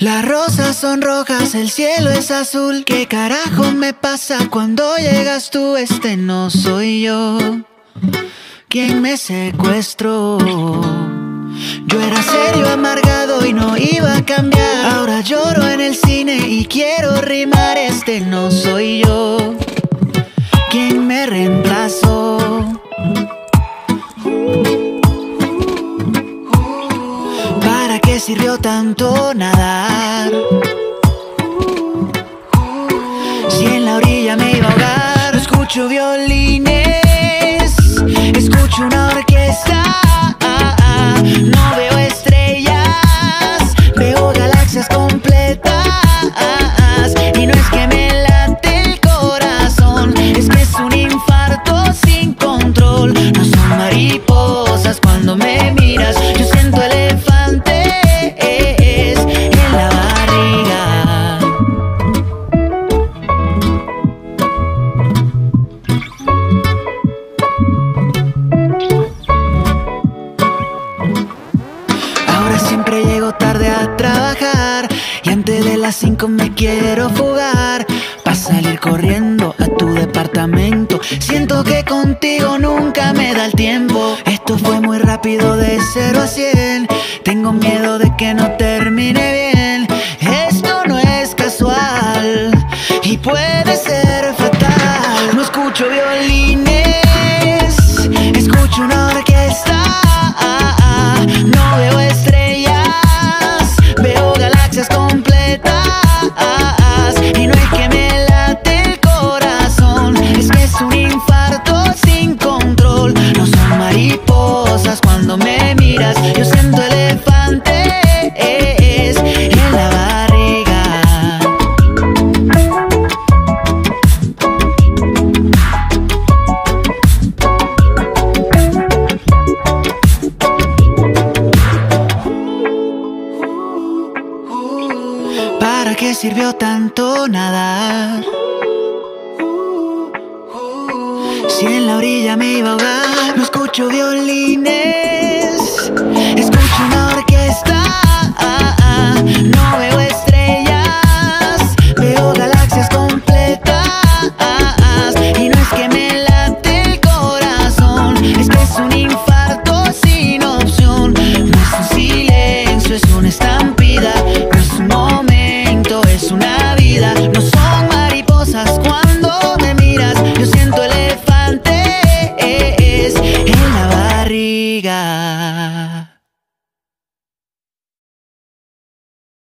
Las rosas son rojas, el cielo es azul. ¿Qué carajo me pasa cuando llegas tú? Este no soy yo. ¿Quién me secuestró? Yo era serio, amargado y no iba a cambiar. Ahora lloro en el cine y quiero rimar. Este no soy yo. ¿Quién me reemplazó? ¿Para qué sirvió tanto nadar? Si en la orilla me iba a ahogar, escucho violines, escucho una orquesta. No veo estrellas, veo galaxias completas. Y no es que me late el corazón, es que es un infarto sin control. No son mariposas cuando me miras, Ahora siempre llego tarde a trabajar y antes de las 5 me quiero fugar para salir corriendo a tu departamento. Siento que contigo nunca me da el tiempo. Esto fue muy rápido de 0 a 100. Tengo miedo de que no termine bien. Esto no es casual y puede ser fatal. No escucho violines, ¿Para qué sirvió tanto nadar? Si en la orilla me iba a ahogar, no escucho violines, escucho una orquesta, no veo estrellas, veo galaxias completas y no es que me late el corazón, es que es un infierno.